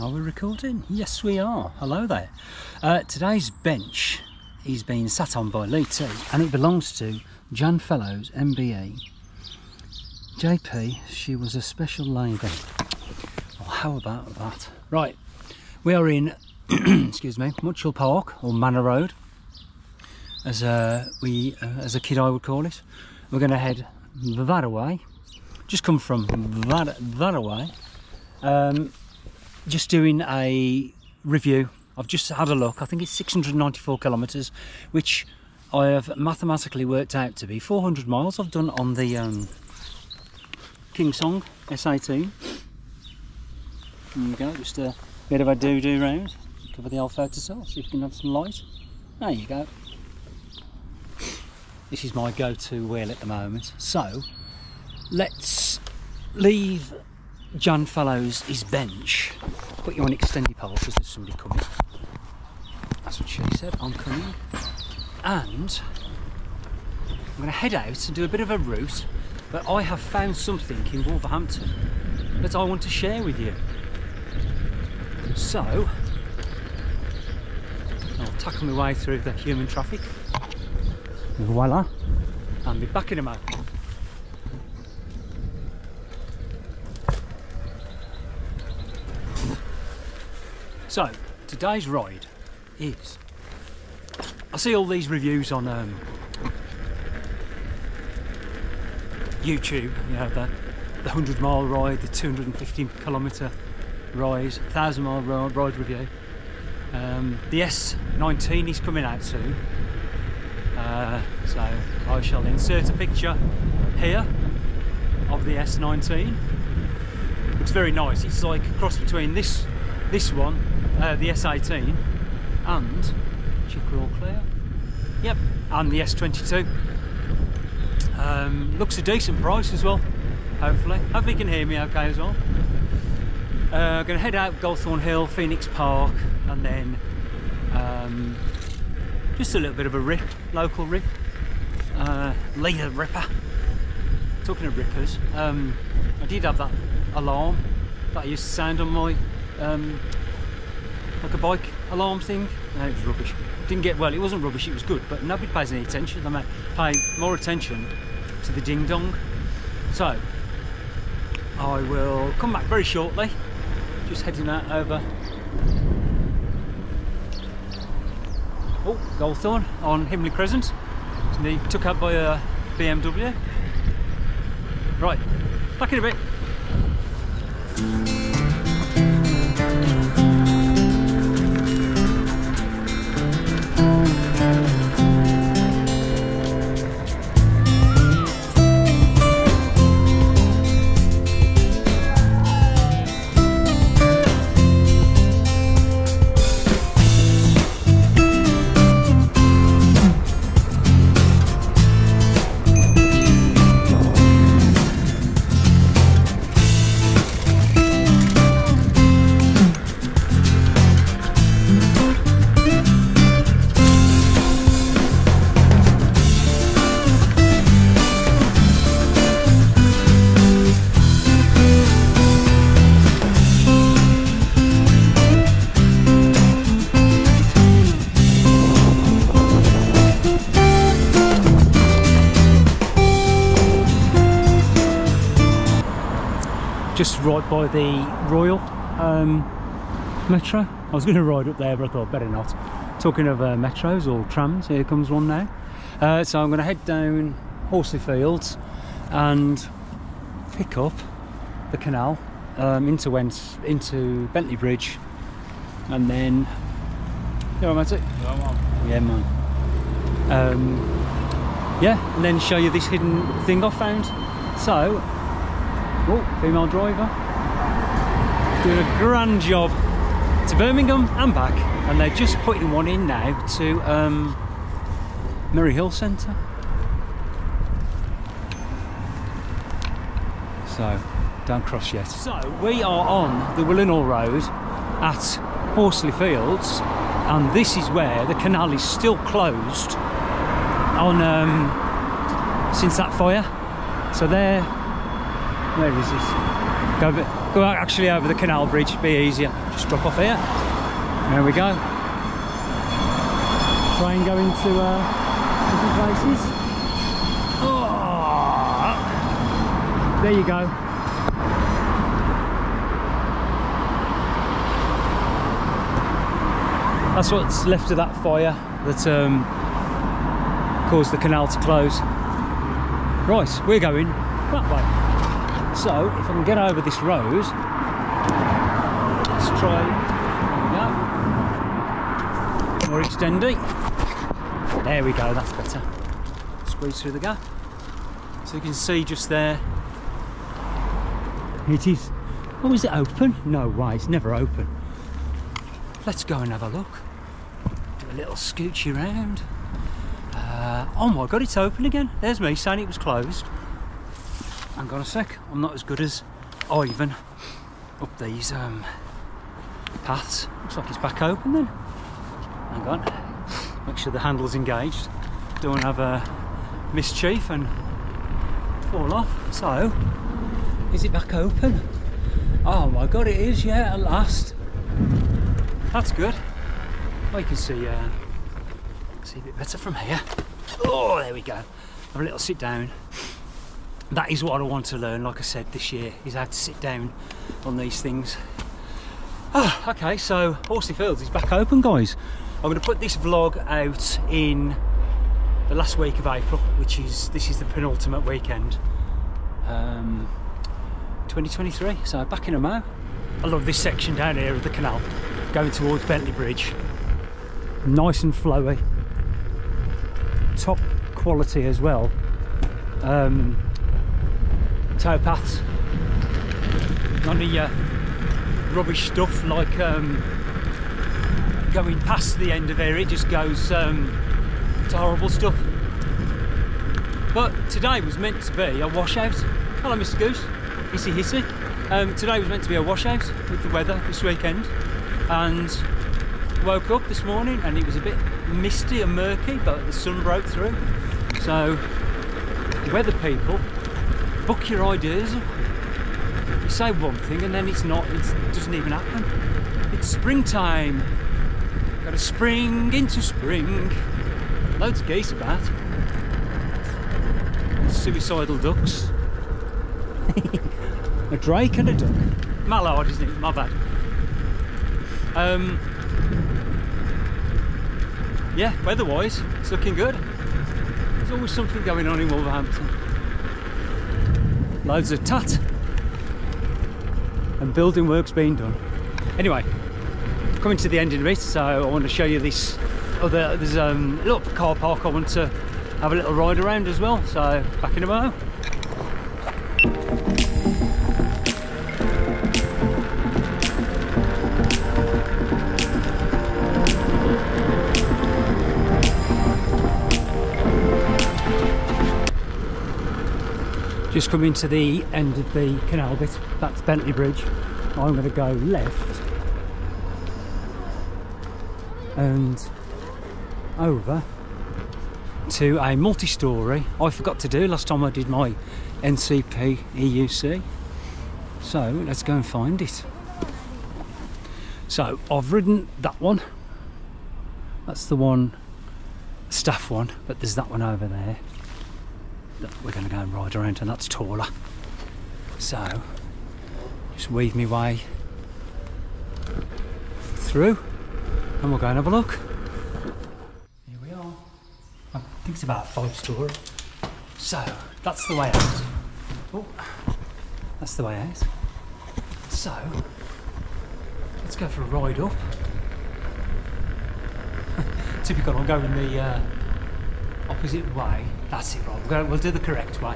Are we recording? Yes, we are. Hello there. Uh, today's bench is being sat on by Lee T and it belongs to Jan Fellows, MBE. JP, she was a special lady. Well, how about that? Right, we are in, excuse me, Mutchell Park or Manor Road, as a, we, uh, as a kid I would call it. We're going to head that away. Just come from that, that away. Um, just doing a review. I've just had a look. I think it's 694 kilometres, which I have mathematically worked out to be 400 miles. I've done on the um, KingSong S18. There we go, just a bit of a doo-doo round. Cover the old photo cell, see if you can have some light. There you go. This is my go-to wheel at the moment. So, let's leave John Fellows his bench. Put you on extended pole because there's somebody coming. That's what she said, I'm coming. And I'm going to head out and do a bit of a route, but I have found something in Wolverhampton that I want to share with you. So, I'll tackle my way through the human traffic. Voila. And be back in a moment. So, today's ride is. I see all these reviews on um, YouTube, you know, the, the 100 mile ride, the 250 kilometre ride, 1000 mile ride, review. Um, the S19 is coming out soon. Uh, so I shall insert a picture here of the S19. Looks very nice. It's like a cross between this this one uh, the S18 and Chickerell Clear. Yep, and the S22. Um, looks a decent price as well, hopefully. Hopefully you can hear me okay as well. Uh, going to head out Goldthorn Hill, Phoenix Park, and then um, just a little bit of a rip, local rip. Uh, Leader Ripper. Talking of rippers, um, I did have that alarm that I used to sound on my um, like a bike alarm thing. No, it was rubbish. Didn't get well. It wasn't rubbish. It was good, but nobody pays any attention. They might pay more attention to the ding dong. So I will come back very shortly. Just heading out over. Oh, Goldthorn on Himley Crescent. It's took out by a BMW. Right, back in a bit. By the Royal um, Metro. I was going to ride up there, but I thought better not. Talking of uh, metros or trams, here comes one now. Uh, so I'm going to head down Horsley Fields and pick up the canal um, into Wentz, into Bentley Bridge, and then. You know, Matty? Yeah, man. Um, yeah, and then show you this hidden thing I found. So, Oh, female driver. Doing a grand job to Birmingham and back. And they're just putting one in now to um, Merry Hill Centre. So, don't cross yet. So, we are on the Willenhall Road at Horsley Fields. And this is where the canal is still closed on um, since that fire. So there where is this? Go a bit, go actually over the canal bridge, be easier. Just drop off here. There we go. Train going to uh, different places. Oh, there you go. That's what's left of that fire that um, caused the canal to close. Right, we're going that way. So, if I can get over this rose, let's try, there we go. More extendy. There we go, that's better. Squeeze through the gap. So you can see just there, it is, oh is it open? No way, it's never open. Let's go and have a look. Do a little scoochy round. Uh, oh my god, it's open again. There's me saying it was closed. Hang on a sec, I'm not as good as Ivan up these um, paths. Looks like it's back open then. Hang on, make sure the handle's engaged. Don't have a mischief and fall off. So, is it back open? Oh my god, it is, yeah, at last. That's good. Well, you can see, uh, see a bit better from here. Oh, there we go. Have a little sit down. That is what I want to learn, like I said, this year, is how to sit down on these things. Oh, okay, so Horsley Fields is back open, guys. I'm going to put this vlog out in the last week of April, which is, this is the penultimate weekend. Um, 2023, so back in a mo. I love this section down here of the canal going towards Bentley Bridge. Nice and flowy. Top quality as well. Um, towpaths. Of your rubbish stuff like um, going past the end of here, it just goes um, to horrible stuff. But today was meant to be a washout. Hello Mr Goose, hissy hissy. Um, today was meant to be a washout with the weather this weekend and woke up this morning and it was a bit misty and murky but the sun broke through so weather people book your ideas. Up. you say one thing and then it's not it doesn't even happen. It's springtime. Got a spring into spring. Loads of geese about. Suicidal ducks. A drake and a duck. Mallard isn't it? My bad. Um, yeah, weather-wise, it's looking good. There's always something going on in Wolverhampton. Loads of tut and building works being done. Anyway, coming to the end of it, so I want to show you this other, there's um, a little car park I want to have a little ride around as well, so back in a moment. Just coming to the end of the canal bit that's Bentley Bridge. I'm going to go left. And over to a multi-story. I forgot to do last time I did my NCP EUC so let's go and find it. So I've ridden that one. That's the one staff one but there's that one over there that we're going to go and ride around and that's taller. So just weave me way through and we'll go and have a look. Here we are. I think it's about five story. So that's the way out oh that's the way out so let's go for a ride up. Typical I'm going the uh, opposite way that's it, Rob. We'll, we'll do the correct way.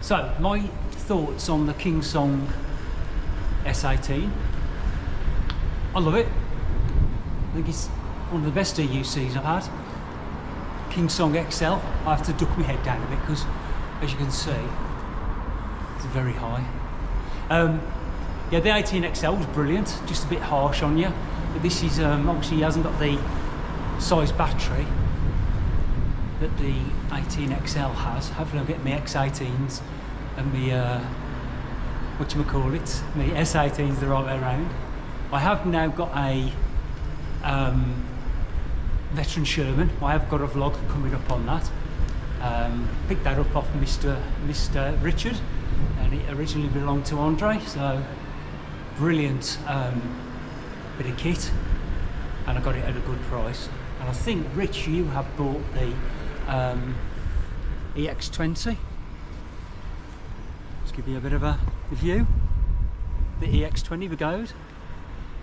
So, my thoughts on the KingSong S18. I love it. I think it's one of the best EUCs I've had. KingSong XL. I have to duck my head down a bit because, as you can see, it's very high. Um, yeah, the 18XL was brilliant, just a bit harsh on you. But this is um, obviously he hasn't got the size battery that the 18XL has. Hopefully I'll get my X18s and my uh, what you call it, me S18 is the right way around. I have now got a um, veteran Sherman. I have got a vlog coming up on that. Um, picked that up off Mr. Mr. Richard, and it originally belonged to Andre. So brilliant um, bit of kit, and I got it at a good price. And I think Rich, you have bought the um, EX20. Let's give you a bit of a view. The EX20 Begode.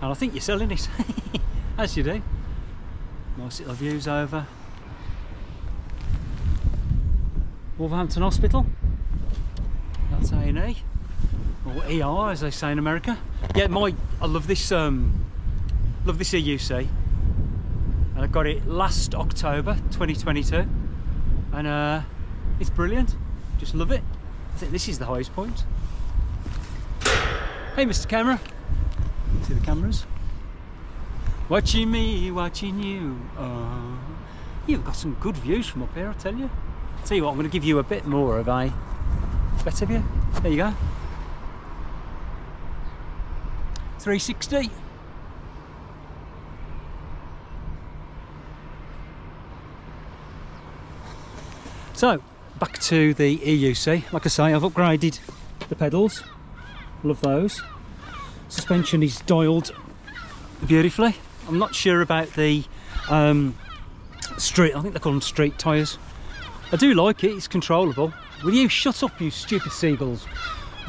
And I think you're selling it, as you do. Nice little views over Wolverhampton Hospital. That's A&E, or ER as they say in America. Yeah, my I love this um, love this EUC. And I got it last October 2022, and uh, it's brilliant. Just love it. I think this is the highest point. Hey, Mr. Camera. See the cameras? Watching me, watching you. Uh, you've got some good views from up here, I tell you. Tell you what, I'm going to give you a bit more of a better view. There you go. 360. So, back to the EUC. Like I say, I've upgraded the pedals. Love those. Suspension is dialed beautifully. I'm not sure about the um, street, I think they call them street tyres. I do like it, it's controllable. Will you shut up, you stupid seagulls?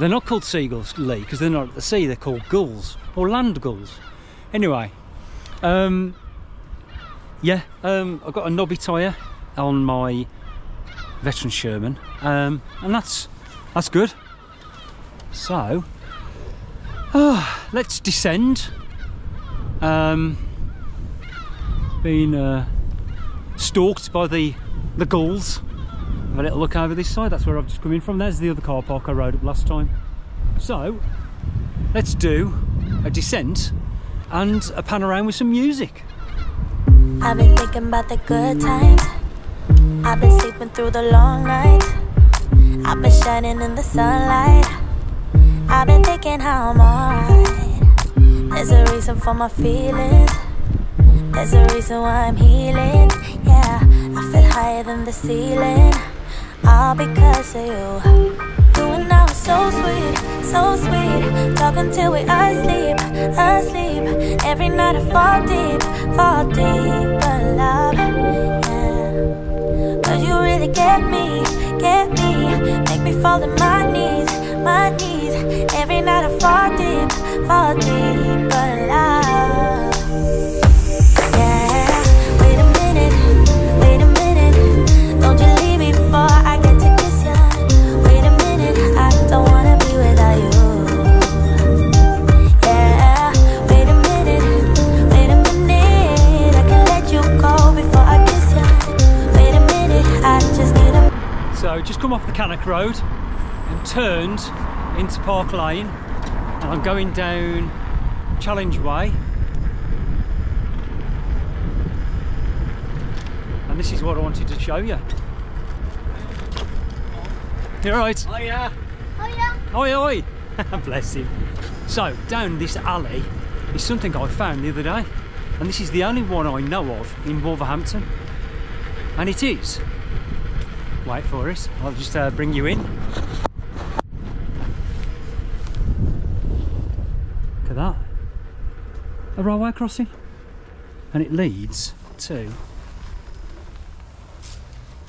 They're not called seagulls, Lee, because they're not at the sea, they're called gulls, or land gulls. Anyway, um, yeah, um, I've got a knobby tyre on my veteran Sherman, um, and that's that's good. So, oh, let's descend. Um, been uh, stalked by the the gulls. Have a little look over this side. That's where I've just come in from. There's the other car park I rode up last time. So, let's do a descent and a pan around with some music. I've been thinking about the good times. I've been sleeping through the long nights. I've been shining in the sunlight. I've been thinking how I'm alright. There's a reason for my feelings. There's a reason why I'm healing. Yeah, I feel higher than the ceiling. All because of you. You and I were so sweet, so sweet. Talking till we asleep, asleep. Every night I fall deep, fall deep. But love. Get me, get me. Make me fall to my knees, my knees. Every night I fall deep, fall deep. But love. So just come off the Cannock Road and turned into Park Lane and I'm going down Challenge Way and this is what I wanted to show you. You alright? Oh, oh yeah. Oi oi! Bless him. So, down this alley is something I found the other day, and this is the only one I know of in Wolverhampton. And it is. Wait for it, I'll just uh, bring you in. Look at that. A railway crossing. And it leads to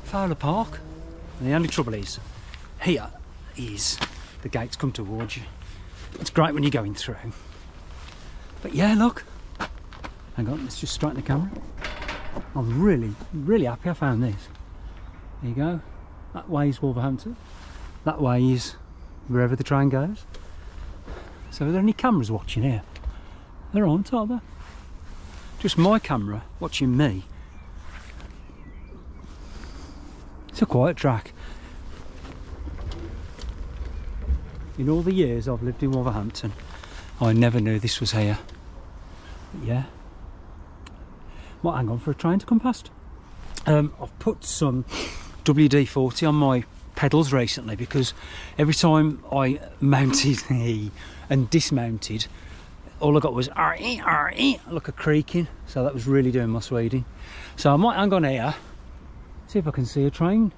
Fowler Park. And the only trouble is, here is the gates come towards you. It's great when you're going through. But yeah, look. Hang on, let's just straighten the camera. I'm really, really happy I found this. There you go. That way is Wolverhampton. That way is wherever the train goes. So are there any cameras watching here? There aren't, are there? Just my camera watching me. It's a quiet track. In all the years I've lived in Wolverhampton, I never knew this was here. But yeah. Might hang on for a train to come past. Um, I've put some WD-40 on my pedals recently because every time I mounted and dismounted, all I got was R-E, R-E, like a creaking. So that was really doing my speeding. So I might hang on here, see if I can see a train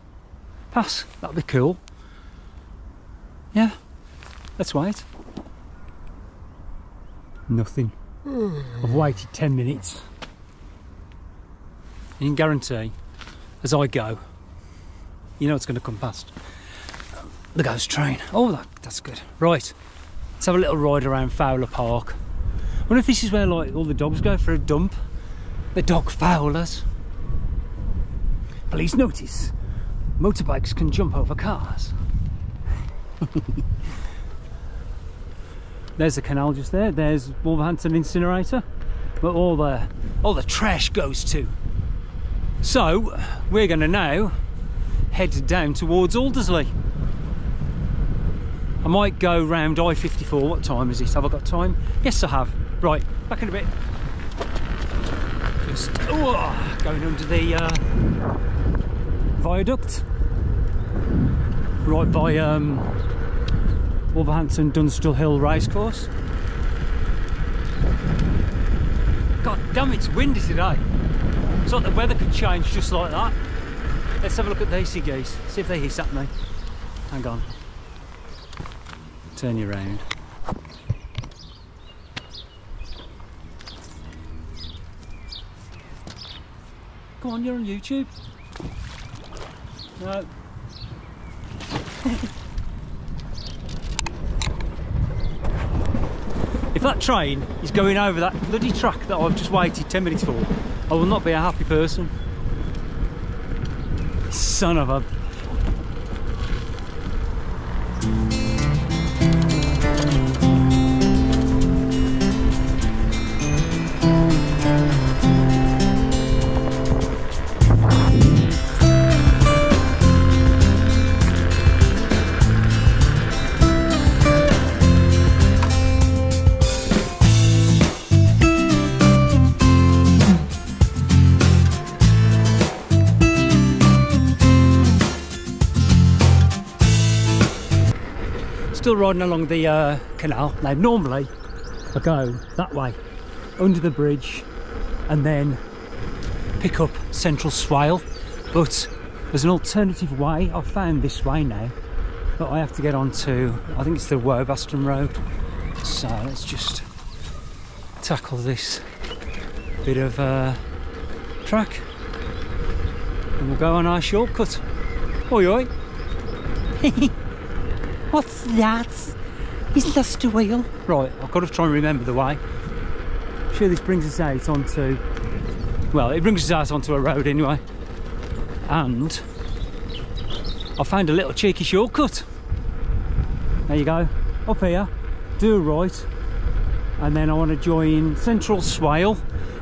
pass. That'd be cool. Yeah, let's wait. Nothing. Hmm. I've waited 10 minutes. You can guarantee, as I go, you know it's going to come past. The ghost train. Oh, that, that's good. Right, let's have a little ride around Fowler Park. I wonder if this is where like all the dogs go for a dump. The dog fowlers. Please notice, motorbikes can jump over cars. There's the canal just there. There's Wolverhampton incinerator, but all the all the trash goes to. So we're going to now head down towards Aldersley. I might go round I-54. What time is it? Have I got time? Yes, I have. Right, back in a bit. Just oh, going under the uh, viaduct, right by um, Wolverhampton Dunstall Hill Racecourse. God damn, it's windy today. It's like the weather could change just like that. Let's have a look at the sea geese, see if they hiss at me. Hang on. Turn you around. Come on, you're on YouTube. No. if that train is going over that bloody track that I've just waited 10 minutes for, I will not be a happy person. Son of a... riding along the uh, canal. Now normally I go that way, under the bridge, and then pick up Central Swale. But there's an alternative way. I've found this way now. But I have to get onto, I think it's the Wobaston Road. So let's just tackle this bit of uh, track. And we'll go on our shortcut. Oi oi. What's that? Lost a wheel. Right, I've got to try and remember the way. I'm sure this brings us out onto, well, it brings us out onto a road anyway. And I found a little cheeky shortcut. There you go, up here, do right, and then I want to join Central Swale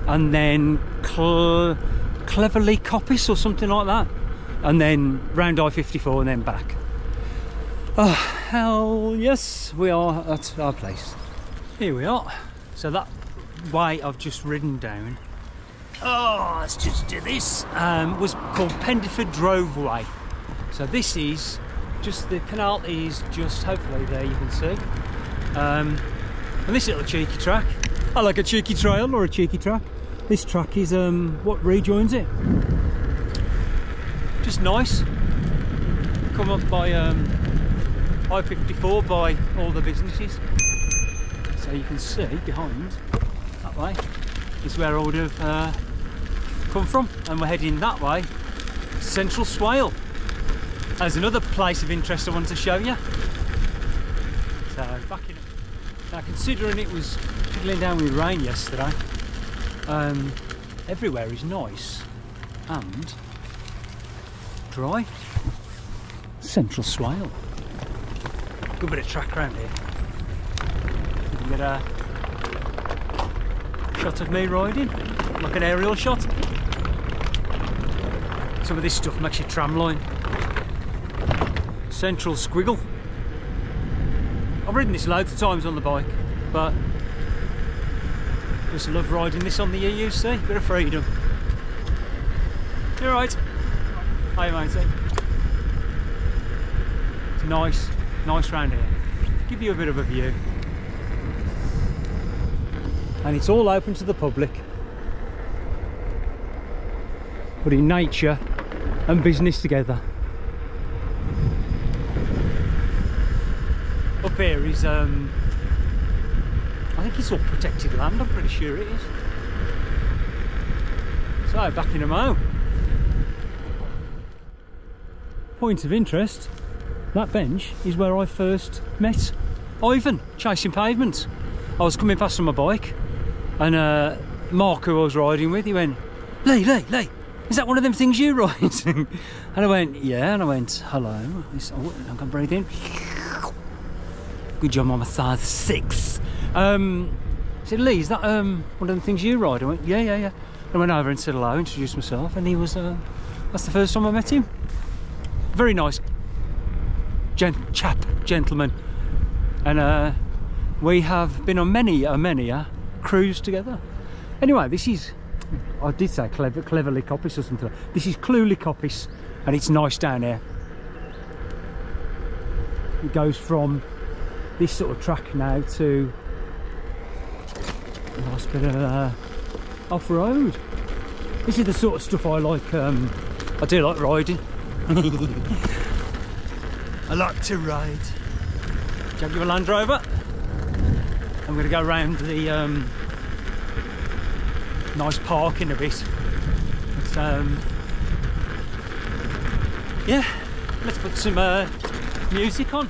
and then Cle Cleverly Coppice or something like that, and then round I-54 and then back. Oh, hell yes, we are at our place. Here we are. So that way I've just ridden down, oh, let's just do this, um, was called Pendeford Drove Way. So this is just, the canal is just, hopefully there you can see. Um, and this little cheeky track, I like a cheeky trail or a cheeky track. This track is um, what rejoins it. Just nice. Come up by um, I-54 by all the businesses. So you can see behind, that way, is where I would have uh, come from. And we're heading that way Central Swale. There's another place of interest I wanted to show you. So back in now considering it was fiddling down with rain yesterday, um, everywhere is nice and dry. Central Swale. Good bit of track around here. You can get a shot of me riding, like an aerial shot. Some of this stuff makes your tram line. Central Squiggle. I've ridden this loads of times on the bike, but just love riding this on the EUC, bit of freedom. You're right. Hi matey. It's nice, nice round here. Give you a bit of a view. And it's all open to the public. Putting nature and business together. Up here is, um, I think it's all protected land, I'm pretty sure it is. So, back in a mo. Point of interest, that bench is where I first met Ivan, chasing pavements. I was coming past on my bike and uh, Mark, who I was riding with, he went, Lee, Lee, Lee, is that one of them things you ride? and I went, yeah, and I went, hello. I'm going to breathe in. Good job, I'm a size six. Um, he said, Lee, is that um, one of them things you ride? I went, yeah, yeah, yeah. I went over and said hello, introduced myself, and he was, uh, that's the first time I met him. Very nice gent chap, gentleman. And uh, we have been on many a many a cruise together. Anyway, this is, I did say clever, cleverly coppice or something. This is Clewley Coppice, and it's nice down here. It goes from this sort of track now to a nice bit of uh, off-road. This is the sort of stuff I like, um, I do like riding. I like to ride. Jaguar Land Rover. I'm going to go around the um, nice park in a bit. But, um, yeah, let's put some uh, music on.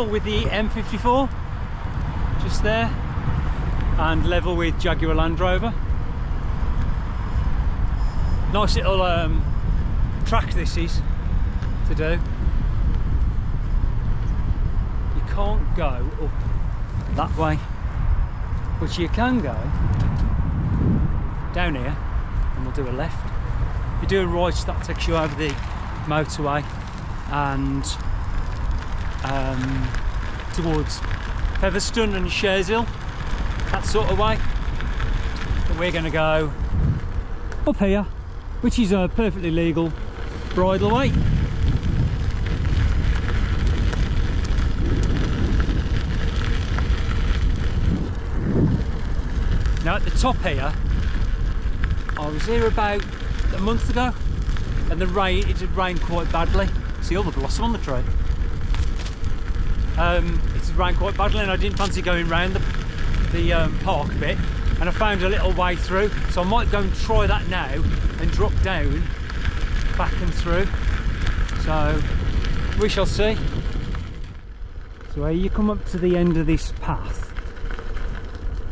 Level with the M54 just there and level with Jaguar Land Rover. Nice little um, track this is to do. You can't go up that way but you can go down here and we'll do a left. If you do a right that takes you over the motorway and um, towards Featherstone and Shareshill, that sort of way. But we're going to go up here, which is a perfectly legal bridleway. Now at the top here, I was here about a month ago, and the rain it had rained quite badly. See all the blossom on the tree. Um, it's rained quite badly and I didn't fancy going round the, the um, park bit and I found a little way through so I might go and try that now and drop down back and through. So we shall see. So here you come up to the end of this path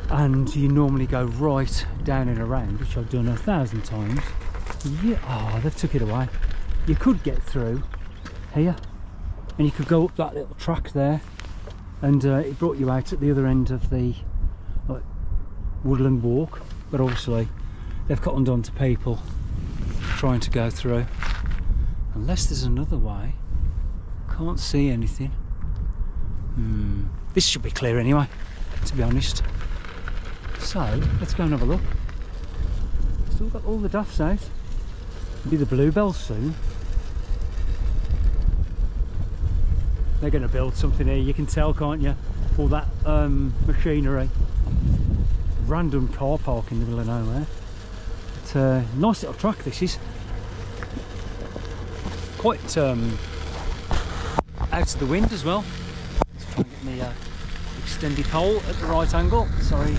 and you normally go right down and around which I've done a thousand times. Yeah oh they took it away. You could get through here and you could go up that little track there and uh, it brought you out at the other end of the like, woodland walk but obviously they've cut undone to people trying to go through. Unless there's another way. Can't see anything. Hmm. this should be clear anyway to be honest. So let's go and have a look. Still got all the duffs out. Be the bluebells soon they're going to build something here. You can tell can't you? All that um, machinery. Random car park in the middle of nowhere. But uh, nice little track this is. Quite um, out of the wind as well. Let's try and get me uh, extended pole at the right angle. Sorry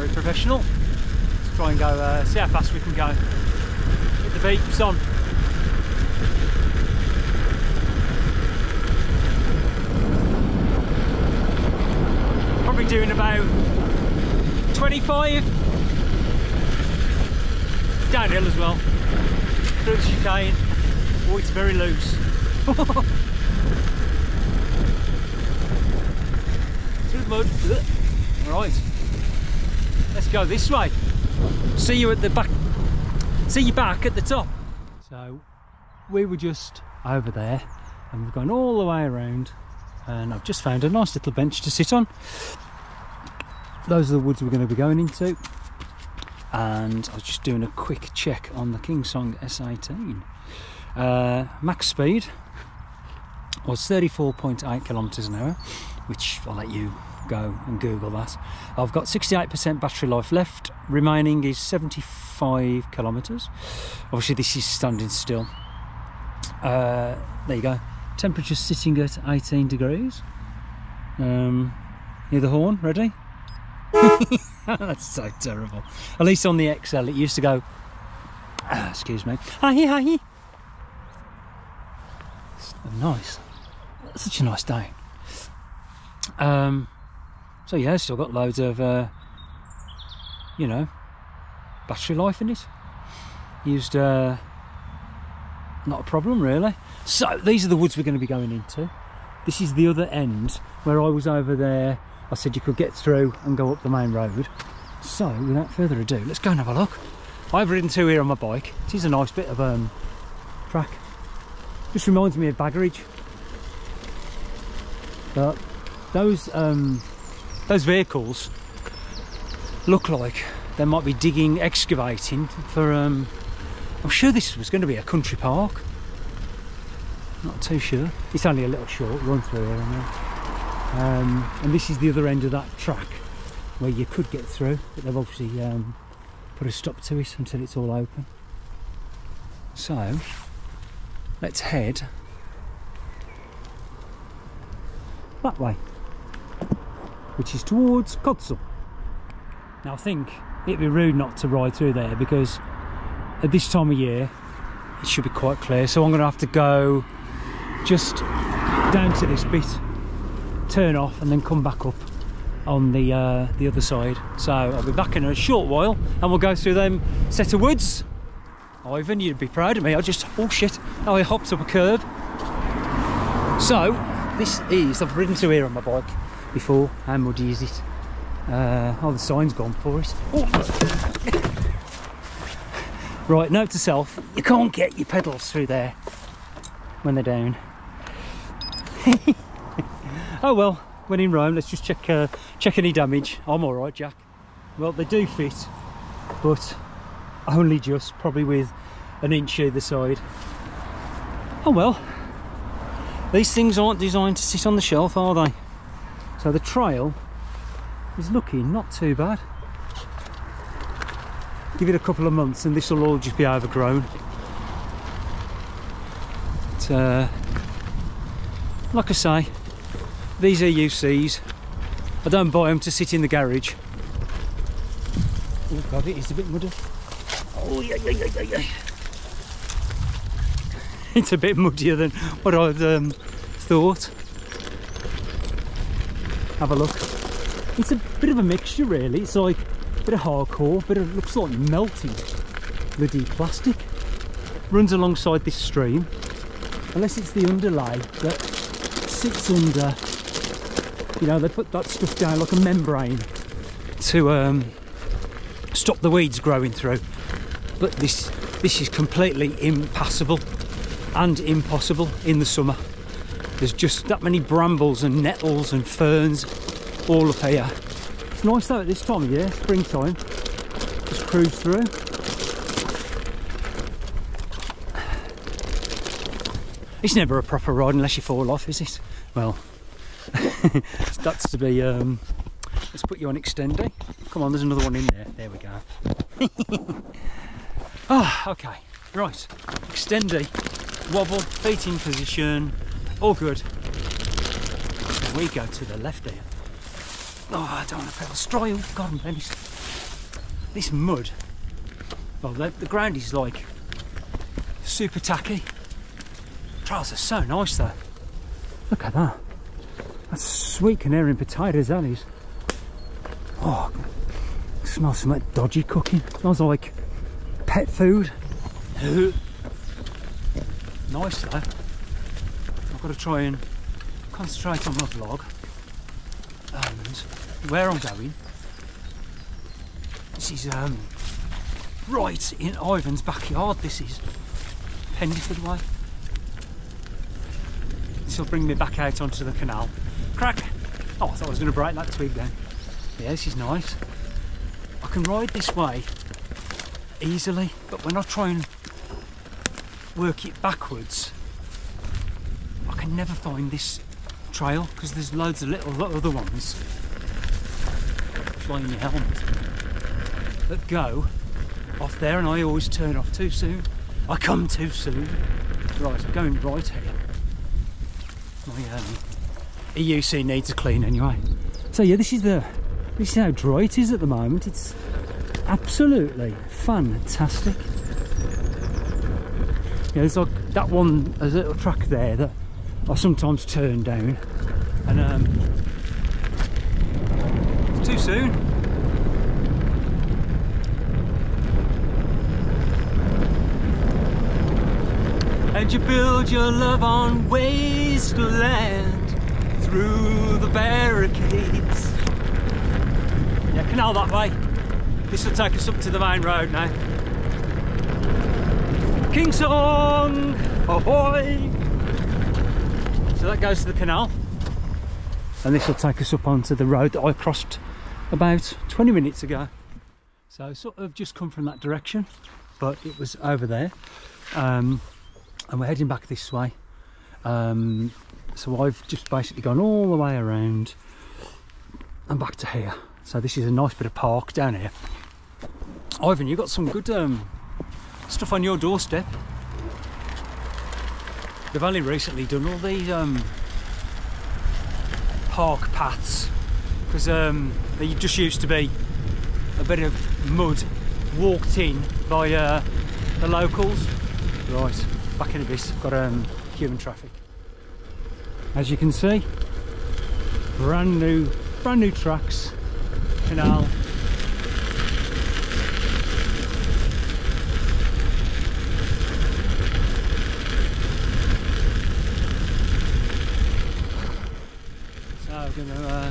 very professional. Let's try and go uh, see how fast we can go. Get the beeps on probably doing about 25 downhill as well. Through the chicane. Oh, it's very loose. Through the mud. Right. Let's go this way. See you at the back. See you back at the top. So we were just over there and we've gone all the way around and I've just found a nice little bench to sit on. Those are the woods we're going to be going into and I was just doing a quick check on the Kingsong S18. Uh, max speed was 34.8 kilometers an hour, which I'll let you go and Google that. I've got 68% battery life left, remaining is 75 kilometers. Obviously, this is standing still. Uh, there you go. Temperature sitting at 18 degrees. Um, near the horn, ready? That's so terrible. At least on the XL, it used to go. Ah, excuse me. Hi, hi. Nice. Such a nice day. Um, so yeah, still got loads of, uh, you know, battery life in it. Used, uh, not a problem really. So these are the woods we're going to be going into. This is the other end where I was over there. I said you could get through and go up the main road. So without further ado, let's go and have a look. I've ridden through here on my bike. It is a nice bit of um, track. Just reminds me of Baggeridge. But those um, those vehicles look like they might be digging, excavating for. Um, I'm sure this was going to be a country park. Not too sure. It's only a little short run through here, um, and this is the other end of that track where you could get through, but they've obviously um, put a stop to it until it's all open. So let's head that way, which is towards Codsall. Now I think it'd be rude not to ride through there because at this time of year it should be quite clear. So I'm going to have to go just down to this bit, turn off, and then come back up on the uh, the other side. So I'll be back in a short while, and we'll go through them set of woods. Ivan, you'd be proud of me. I just oh shit! Oh, I hopped up a curb. So this is I've ridden through here on my bike before. How muddy is it? Uh, oh, the sign's gone for it. Oh. Right, note to self, you can't get your pedals through there when they're down. oh well, when in Rome, let's just check uh, check any damage. I'm all right, Jack. Well, they do fit, but only just, probably with an inch either side. Oh well, these things aren't designed to sit on the shelf, are they? So the trail is looking not too bad give it a couple of months and this will all just be overgrown but, uh, like I say these are UCs I don't buy them to sit in the garage. Oh god it is a bit muddy. Oh yeah yeah yeah yeah. It's a bit muddier than what I'd um, thought. Have a look. It's a bit of a mixture really. It's like a bit of hardcore, but it looks like melted bloody plastic. Runs alongside this stream, unless it's the underlay that sits under, you know, they put that stuff down like a membrane to um, stop the weeds growing through. But this, this is completely impassable and impossible in the summer. There's just that many brambles and nettles and ferns all up here it's nice though at this time of year, springtime. Just cruise through. It's never a proper ride unless you fall off, is it? Well, that's to be. Um, let's put you on extending. Come on, there's another one in there. There we go. Oh, okay. Right, extendy, wobble, feet in position, all good. We go to the left there. Oh, I don't want to pedal. Stroil, God pennies. This mud, well, the, the ground is like super tacky. Are so nice though. Look at that. That's sweet canary and potatoes, that is. Oh, smells some like dodgy cooking. Smells like pet food. nice though. I've got to try and concentrate on my vlog and where I'm going. This is um, right in Ivan's backyard. This is Pendeford way. This will bring me back out onto the canal. Crack! Oh, I thought I was going to break that twig then. Yeah, this is nice. I can ride this way easily, but when I try and work it backwards, I can never find this trail because there's loads of little other ones flying your helmet that go off there and I always turn off too soon. I come too soon. Right, I'm going right here. My um, EUC needs a clean anyway. So yeah, this is the this is how dry it is at the moment. It's absolutely fantastic. Yeah, there's like that one, there's a little track there that I sometimes turn down and um, it's too soon. And you build your love on wasteland through the barricades. Yeah, canal that way. This will take us up to the main road now. KingSong! Ahoy! So that goes to the canal. And this will take us up onto the road that I crossed about 20 minutes ago. So sort of just come from that direction, but it was over there. Um, and we're heading back this way. Um, so I've just basically gone all the way around and back to here. So this is a nice bit of park down here. Ivan, you've got some good um, stuff on your doorstep. They've only recently done all these um, park paths because um, they just used to be a bit of mud walked in by uh, the locals. Right, back in a bit, got um, human traffic. As you can see, brand new, brand new tracks, canal. So we're gonna, uh,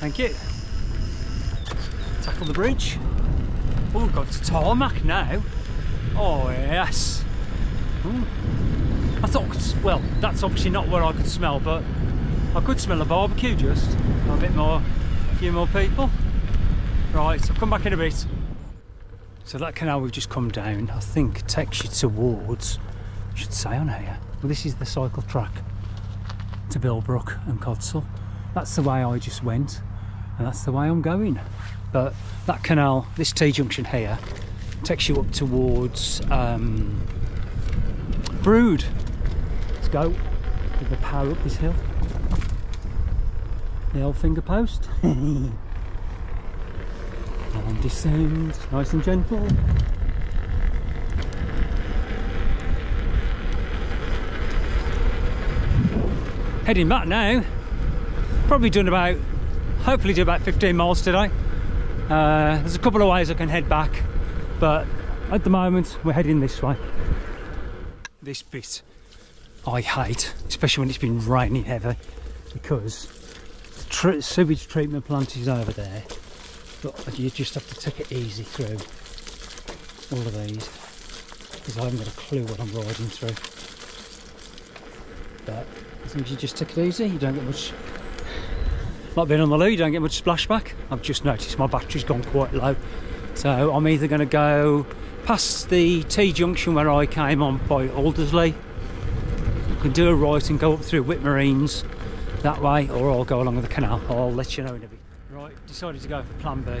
thank you. Tackle the bridge. Oh, got to tarmac now. Oh yes. Ooh. Thought, well, that's obviously not where I could smell, but I could smell a barbecue just. A bit more, a few more people. Right, I'll come back in a bit. So that canal we've just come down, I think takes you towards, I should say on here, well this is the cycle track to Bilbrook and Codsall. That's the way I just went, and that's the way I'm going. But that canal, this T-junction here, takes you up towards um, Brewood. Let's go with the power up this hill. The old finger post. and descend, nice and gentle. Heading back now. Probably done about, hopefully do about 15 miles today. Uh, there's a couple of ways I can head back, but at the moment we're heading this way. This bit I hate, especially when it's been raining heavy, because the sewage treatment plant is over there, but you just have to take it easy through all of these, because I haven't got a clue what I'm riding through. But as long as you just take it easy, you don't get much like being on the loo, you don't get much splashback. I've just noticed my battery's gone quite low. So I'm either going to go past the T-junction where I came on by Aldersley. Can do a right and go up through Whitmore Reans that way, or I'll go along the canal. I'll let you know in a bit. Right, decided to go for plan B.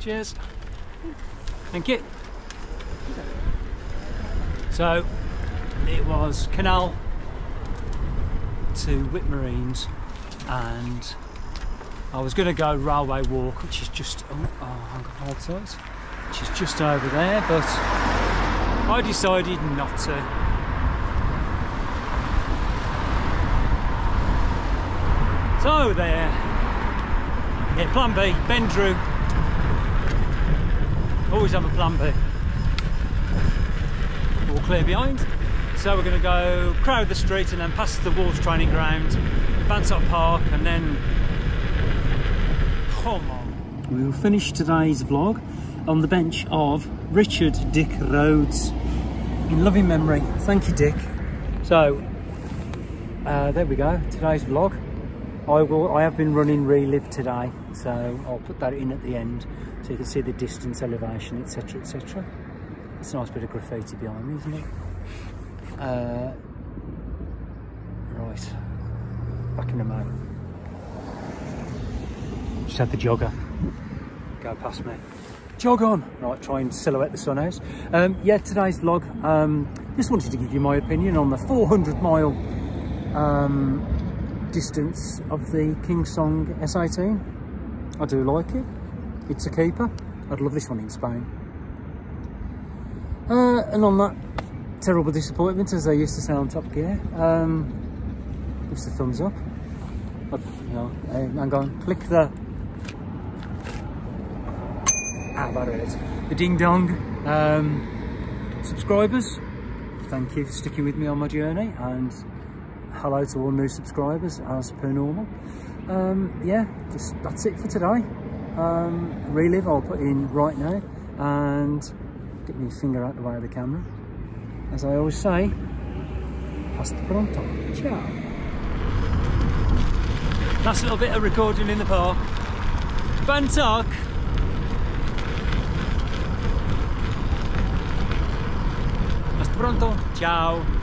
Cheers. Thank you. So, it was canal to Whitmore Reans and I was going to go railway walk which is just oh, oh hang on hold tight which is just over there but I decided not to so there yeah plan B Ben Drew Always have a plan B. All clear behind. So we're going to go crowd the street and then past the Wolves training ground, Bantock Park, and then come on. We will finish today's vlog on the bench of Richard Dick Rhodes in loving memory. Thank you, Dick. So uh, there we go. Today's vlog. I will. I have been running Relive today, so I'll put that in at the end so you can see the distance, elevation, etc., etc. It's a nice bit of graffiti behind me, isn't it? Uh, right, back in a moment. Just had the jogger go past me. Jog on! Right, try and silhouette the sun out. Um, yeah, today's vlog, um, just wanted to give you my opinion on the 400 mile um, distance of the KingSong S18. I do like it. It's a keeper. I'd love this one in Spain. Uh, and on that terrible disappointment, as they used to say on Top Gear, um, a thumbs up. I, you know, hang on, click the ah, that is the ding dong. Um, subscribers, thank you for sticking with me on my journey, and hello to all new subscribers as per normal. Um, yeah, just that's it for today. Um, relive I'll put in right now, and get my finger out the way of the camera. As I always say, hasta pronto. Ciao. Last little bit of recording in the park. Bantock. Hasta pronto. Ciao.